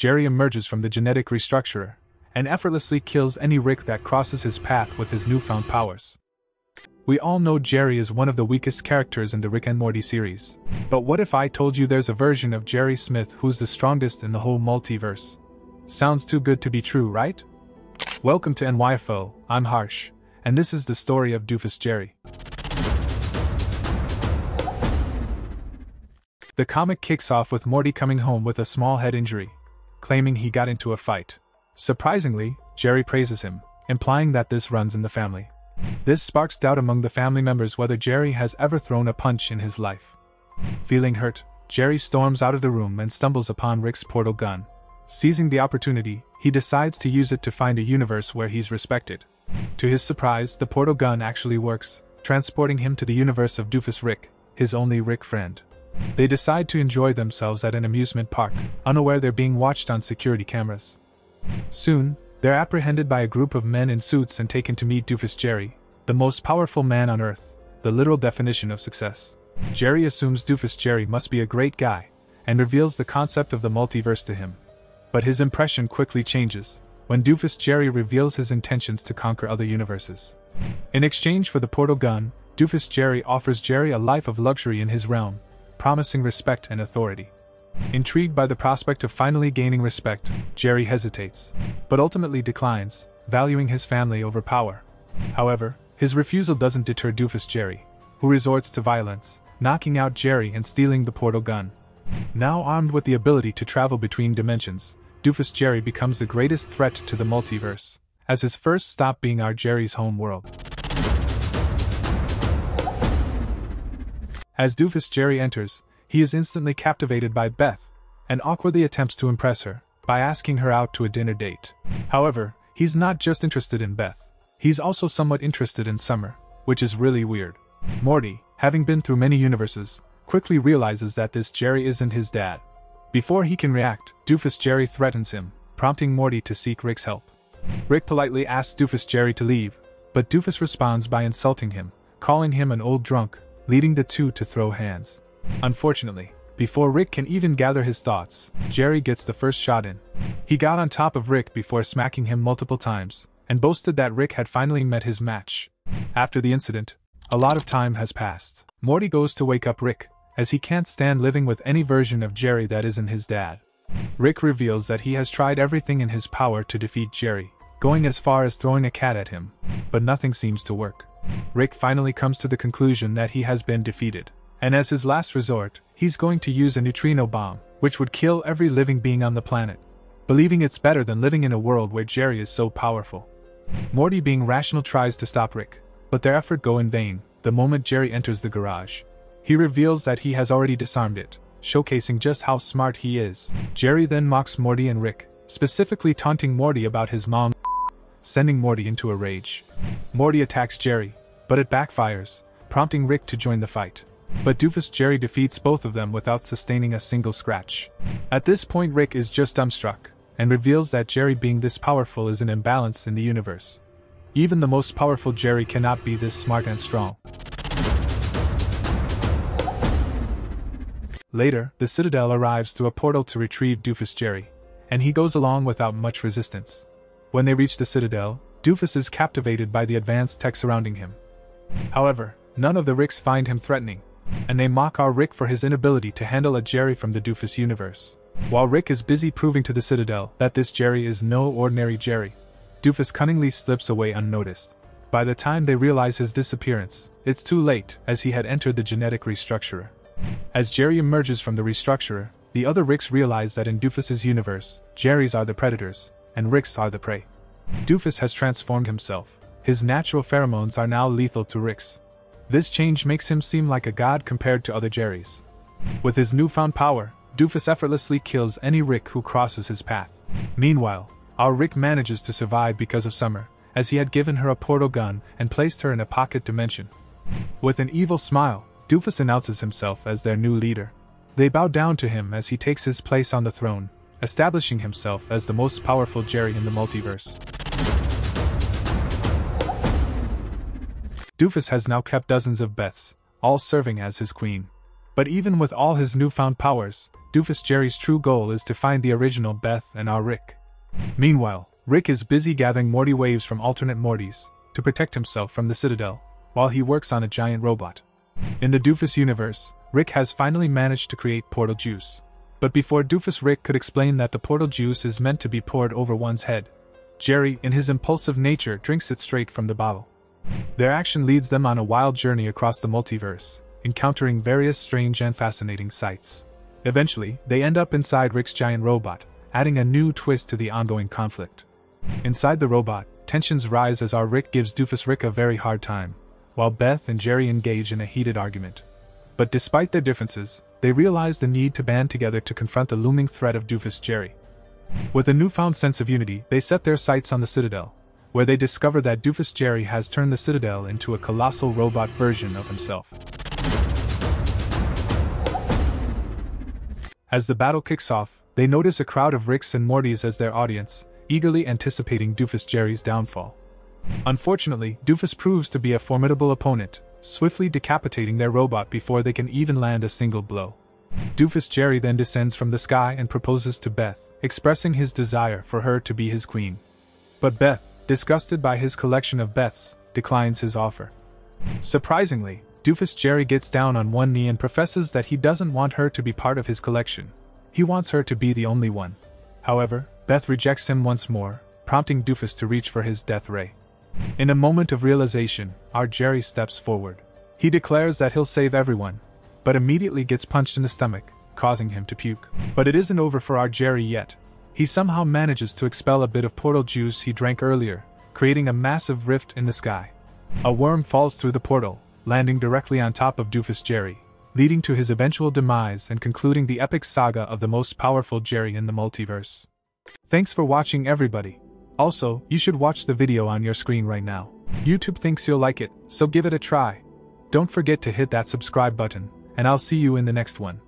Jerry emerges from the genetic restructurer and effortlessly kills any Rick that crosses his path with his newfound powers. We all know Jerry is one of the weakest characters in the Rick and Morty series. But what if I told you there's a version of Jerry Smith who's the strongest in the whole multiverse? Sounds too good to be true, right? Welcome to NYFO, I'm Harsh, and this is the story of Doofus Jerry. The comic kicks off with Morty coming home with a small head injury, claiming he got into a fight. Surprisingly, Jerry praises him, implying that this runs in the family. This sparks doubt among the family members whether Jerry has ever thrown a punch in his life. Feeling hurt, Jerry storms out of the room and stumbles upon Rick's portal gun. Seizing the opportunity, he decides to use it to find a universe where he's respected. To his surprise, the portal gun actually works, transporting him to the universe of Doofus Rick, his only Rick friend. They decide to enjoy themselves at an amusement park, unaware they're being watched on security cameras. Soon, they're apprehended by a group of men in suits and taken to meet Doofus Jerry, the most powerful man on Earth, the literal definition of success. Jerry assumes Doofus Jerry must be a great guy, and reveals the concept of the multiverse to him. But his impression quickly changes when Doofus Jerry reveals his intentions to conquer other universes. In exchange for the portal gun, Doofus Jerry offers Jerry a life of luxury in his realm, promising respect and authority. Intrigued by the prospect of finally gaining respect, Jerry hesitates, but ultimately declines, valuing his family over power. However, his refusal doesn't deter Doofus Jerry, who resorts to violence, knocking out Jerry and stealing the portal gun. Now armed with the ability to travel between dimensions, Doofus Jerry becomes the greatest threat to the multiverse, as his first stop being our Jerry's home world. As Doofus Jerry enters, he is instantly captivated by Beth, and awkwardly attempts to impress her by asking her out to a dinner date. However, he's not just interested in Beth, he's also somewhat interested in Summer, which is really weird. Morty, having been through many universes, quickly realizes that this Jerry isn't his dad. Before he can react, Doofus Jerry threatens him, prompting Morty to seek Rick's help. Rick politely asks Doofus Jerry to leave, but Doofus responds by insulting him, calling him an old drunk leading the two to throw hands. Unfortunately, before Rick can even gather his thoughts, Jerry gets the first shot in. He got on top of Rick before smacking him multiple times, and boasted that Rick had finally met his match. After the incident, a lot of time has passed. Morty goes to wake up Rick, as he can't stand living with any version of Jerry that isn't his dad. Rick reveals that he has tried everything in his power to defeat Jerry, going as far as throwing a cat at him, but nothing seems to work. Rick finally comes to the conclusion that he has been defeated. And as his last resort, he's going to use a neutrino bomb, which would kill every living being on the planet. Believing it's better than living in a world where Jerry is so powerful. Morty, being rational, tries to stop Rick, but their effort go in vain the moment Jerry enters the garage. He reveals that he has already disarmed it, showcasing just how smart he is. Jerry then mocks Morty and Rick, specifically taunting Morty about his mom sending Morty into a rage. Morty attacks Jerry, but it backfires, prompting Rick to join the fight. But Doofus Jerry defeats both of them without sustaining a single scratch. At this point, Rick is just dumbstruck, and reveals that Jerry being this powerful is an imbalance in the universe. Even the most powerful Jerry cannot be this smart and strong. Later, the Citadel arrives through a portal to retrieve Doofus Jerry, and he goes along without much resistance. When they reach the Citadel, Doofus is captivated by the advanced tech surrounding him. However, none of the Ricks find him threatening, and they mock our Rick for his inability to handle a Jerry from the Doofus universe. While Rick is busy proving to the Citadel that this Jerry is no ordinary Jerry, Doofus cunningly slips away unnoticed. By the time they realize his disappearance, it's too late, as he had entered the genetic restructurer. As Jerry emerges from the restructurer, the other Ricks realize that in Doofus's universe, Jerrys are the predators, and Ricks are the prey. Doofus has transformed himself. His natural pheromones are now lethal to Ricks. This change makes him seem like a god compared to other Jerrys. With his newfound power, Doofus effortlessly kills any Rick who crosses his path. Meanwhile, our Rick manages to survive because of Summer, as he had given her a portal gun and placed her in a pocket dimension. With an evil smile, Doofus announces himself as their new leader. They bow down to him as he takes his place on the throne, establishing himself as the most powerful Jerry in the multiverse. Doofus has now kept dozens of Beths, all serving as his queen. But even with all his newfound powers, Doofus Jerry's true goal is to find the original Beth and our Rick. Meanwhile, Rick is busy gathering Morty waves from alternate Mortys to protect himself from the Citadel, while he works on a giant robot. In the Doofus universe, Rick has finally managed to create portal juice. But before Doofus Rick could explain that the portal juice is meant to be poured over one's head, Jerry, in his impulsive nature, drinks it straight from the bottle. Their action leads them on a wild journey across the multiverse, encountering various strange and fascinating sights. Eventually, they end up inside Rick's giant robot, adding a new twist to the ongoing conflict. Inside the robot, tensions rise as our Rick gives Doofus Rick a very hard time, while Beth and Jerry engage in a heated argument. But despite their differences, they realize the need to band together to confront the looming threat of Doofus Jerry. With a newfound sense of unity, they set their sights on the Citadel, where they discover that Doofus Jerry has turned the Citadel into a colossal robot version of himself. As the battle kicks off, they notice a crowd of Ricks and Mortys as their audience, eagerly anticipating Doofus Jerry's downfall. Unfortunately, Doofus proves to be a formidable opponent, swiftly decapitating their robot before they can even land a single blow. Doofus Jerry then descends from the sky and proposes to Beth, expressing his desire for her to be his queen. But Beth, disgusted by his collection of Beths, declines his offer. Surprisingly, Doofus Jerry gets down on one knee and professes that he doesn't want her to be part of his collection. He wants her to be the only one. However, Beth rejects him once more, prompting Doofus to reach for his death ray. In a moment of realization, our Jerry steps forward. He declares that he'll save everyone, but immediately gets punched in the stomach, causing him to puke. But it isn't over for our Jerry yet. He somehow manages to expel a bit of portal juice he drank earlier, creating a massive rift in the sky. A worm falls through the portal, landing directly on top of Doofus Jerry, leading to his eventual demise and concluding the epic saga of the most powerful Jerry in the multiverse. Thanks for watching, everybody. Also, you should watch the video on your screen right now. YouTube thinks you'll like it, so give it a try. Don't forget to hit that subscribe button, and I'll see you in the next one.